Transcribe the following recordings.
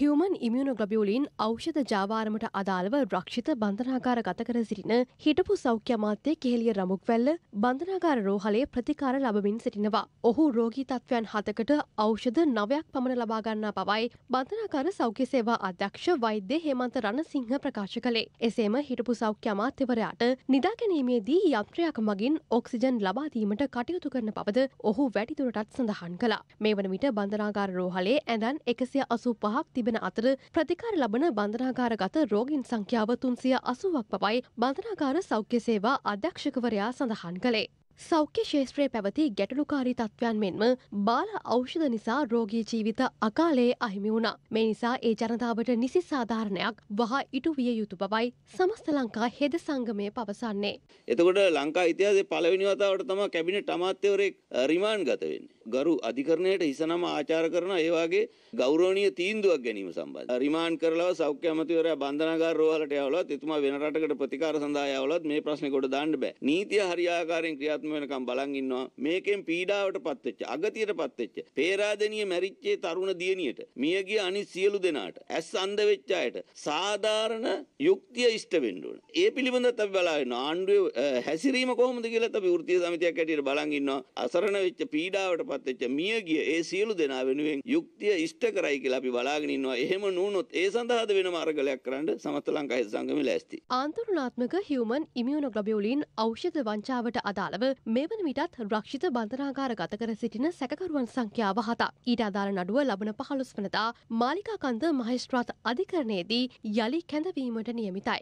Human ඉමියුණොග්ලබියුලින් ඖෂධ ජාවාරමට අදාළව රක්ෂිත බන්ධනාකාර ගත කර සිටින හිටපු සෞඛ්‍ය අමාත්‍ය කෙහෙලිය රමුක්වැල්ල බන්ධනාකාර රෝහලේ ප්‍රතිකාර ලබමින් සිටිනවා. ඔහු රෝගී තත්ත්වයන් හතකට ඖෂධ නවයක් පමණ ලබාගන්නා බවයි බන්ධනාකාර සෞඛ්‍ය සේවා අධ්‍යක්ෂ වෛද්‍ය හේමන්ත රණසිංහ ප්‍රකාශ කළේ. එසේම හිටපු සෞඛ්‍ය අමාත්‍යවරයාට නිදාගැනීමේදී යන්ත්‍රයක් මගින් ඔක්සිජන් ලබාදීමට කටයුතු කරන බවද ඔහු වැඩිදුරටත් සඳහන් කළා. මේ වන විට බන්ධනාකාර රෝහලේ ඇඳන් එකසිය අසු පහක් තිබෙන අතර ප්‍රතිකාර ලබන බන්ධනාකාරගත රෝගින් සංඛ්‍යාව තුන්සිය අසුවක් පවයි බන්ධනාකාර සෞඛ්‍ය සේවා අධ්‍යක්ෂකවරයා සඳහන් කළේ. සෞඛ්‍ය ශේත්‍රයේ පැවති ගැටලුකාරී තත්ත්වයන් මෙන්ම බාල ඖෂධ නිසා රෝගී ජීවිත අකාලයේ අහිමි වුණා. මේ නිසා ඒ ජනතාවට නිසි සාධාරණයක් වහ ඉටු විය යුතු බවයි සමස්ත ලංකා හෙද සංගමය පවසන්නේ. එතකොට ලංකා ඉතිහාසයේ පළවෙනි වතාවට තමයි කැබිනට් අමාත්‍යවරයෙක් රිමාන්ඩ් ගත වෙන්නේ. ගරු අධිකරණයට හිසනම ආචාර කරන ඒ වගේ ගෞරවනීය තීන්දුවක් ගැනීම සම්බන්ධ. රිමාන්ඩ් කරලා සෞඛ්‍ය අමාත්‍යවරයා බන්ධනාගාර රෝහලට යවලත් එතුමා වෙන රටකට ප්‍රතිකාර සඳහා යවලත් මේ ප්‍රශ්නේ කොට දාන්න බෑ. නීතිය හරියාකාරයෙන් ක්‍රියාත්මක වෙනකම් බලන් ඉන්නවා මේකෙන් පීඩාවට පත්වෙච්ච අගතියට පත්වෙච්ච පේරාදනිය මැරිච්චේ තරුණ දියණියට මියගිය අනිත් සියලු දෙනාට ඇස් අන්ධ වෙච්ච අයට සාධාරණ යුක්තිය ඉෂ්ට වෙන්න ඕන. ඒ පිළිබඳව අපි බලාගෙන ආණ්ඩුවේ හැසිරීම කොහොමද කියලා අපි වෘත්තීය සමිතියක් හැටියට බලන් ඉන්නවා. අසරණ වෙච්ච පීඩාවට පත්වෙච්ච මියගිය ඒ සියලු දෙනා වෙනුවෙන් යුක්තිය ඉෂ්ට කරයි කියලා අපි බලාගෙන ඉන්නවා. එහෙම නුනොත් ඒ සඳහාද වෙන මාර්ගලයක් කරන්න සමස්ත ලංකා හිත සංගමය ලෑස්ති. ආන්තරුණාත්මක හියමන් ඉමියුණොග්ලබියුලින් ඖෂධ වංචාවට අදාළව මෙවන විටත් රක්ෂිත බන්ධනාකාර ගත කර සිටින සැකකරුවන් සංඛ්‍යාව හත ඊට අදාළ නඩුව ලබන පහළොස් වනදා මාලිකාකන්ද මහිස්ත්‍රාත් අධිකරණයේදී යළි කැඳවීමට නියමිතයි.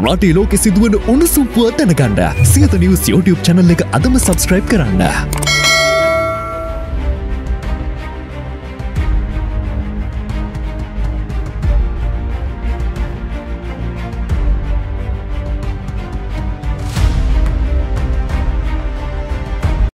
රටේ ලෝකෙ සිදුවන උණුසුම්පුව දැනගන්න සියත නිවස් YouTube චැනල් එක අදම සබස්ක්‍රයිබ් කරන්න.